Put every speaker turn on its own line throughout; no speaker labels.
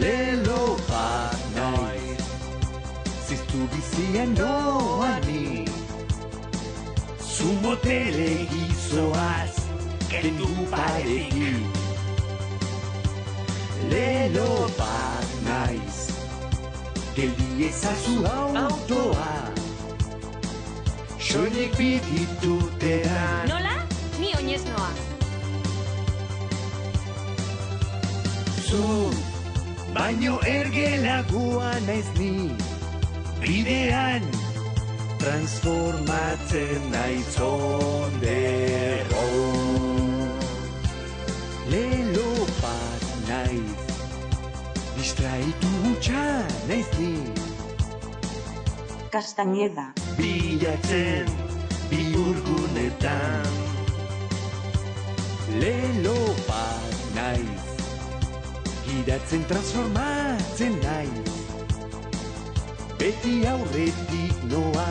Lelo bat naiz Ziztu bizian noani Zu motele gizoaz Kendu parekin. Lelo bat naiz Geldi ezazu autoa. Soilik bititutean
Nola? Ni oinez noa.
zu Baino ergelagua naiz ni. Bidean transformatzen naiz ondero Lelo bat naiz Distraitu hutsa naiz ni.
Castañeda.
bilatzen bihurgunetan Giratzen transformatzen naiz Beti aurretik noa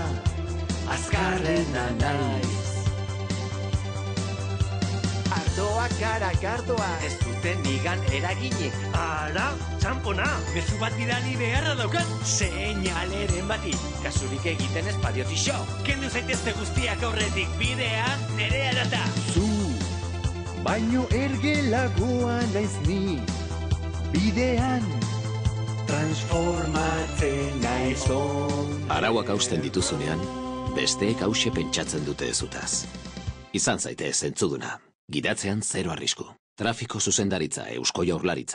Azkarrena naiz.
Ardoa gara gardoa Ez duten nigan eraginik.
Ara, txampona, mezu bat bidali beharra daukat. Seinaleren bati,
Kasurik egiten ez badiot iso
kendu zaitezte guztiak aurretik bidea, nerea data.
Zu Baino ergelagoa naiz ni Bidean Transformatzen naiz on
Arauak hausten dituzunean, besteek hause pentsatzen dute ezutaz. Izan zaite zentzuduna. Gidatzean zero arrisku. Trafiko zuzendaritza Eusko Jaurlaritza.